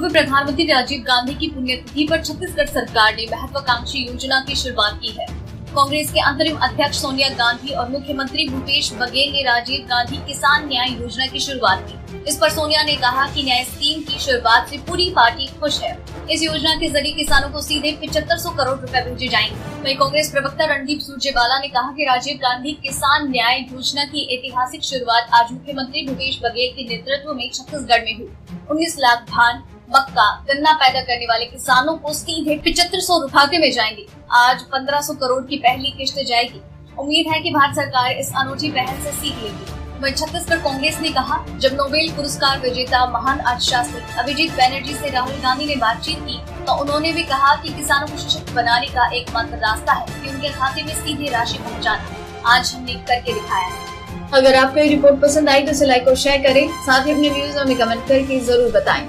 पूर्व प्रधानमंत्री राजीव गांधी की पुण्यतिथि पर छत्तीसगढ़ सरकार ने महत्वाकांक्षी योजना की शुरुआत की है। कांग्रेस के अंतरिम अध्यक्ष सोनिया गांधी और मुख्यमंत्री भूपेश बघेल ने राजीव गांधी किसान न्याय योजना की शुरुआत की। इस पर सोनिया ने कहा कि न्याय स्कीम की शुरुआत से पूरी पार्टी खुश है। इस योजना के ज़रिए किसानों को सीधे पिछहत्तर करोड़ रुपए भेजे जाएँगे। वही कांग्रेस प्रवक्ता रणदीप सुरजेवाला ने कहा कि राजीव गांधी किसान न्याय योजना की ऐतिहासिक शुरुआत आज मुख्यमंत्री भूपेश बघेल के नेतृत्व में छत्तीसगढ़ में हुई। उन्नीस लाख धान मक्का गन्ना पैदा करने वाले किसानों को सीधे पिछहत्तर सौ खाते में जाएँगे। आज पंद्रह सौ करोड़ की पहली किश्त जाएगी। उम्मीद है कि भारत सरकार इस अनूठी पहल से सीख लेगी। वही छत्तीसगढ़ कांग्रेस ने कहा, जब नोबेल पुरस्कार विजेता महान अर्थशास्त्री अभिजीत बैनर्जी से राहुल गांधी ने बातचीत की तो उन्होंने भी कहा कि किसानों को सशक्त बनाने का एकमात्र रास्ता है कि उनके खाते में सीधे राशि पहुंचाना। आज हमने करके दिखाया है। अगर आपको ये रिपोर्ट पसंद आई तो इसे लाइक और शेयर करें। साथ ही अपने व्यूज़ हमें कमेंट करके ज़रूर बताएँ।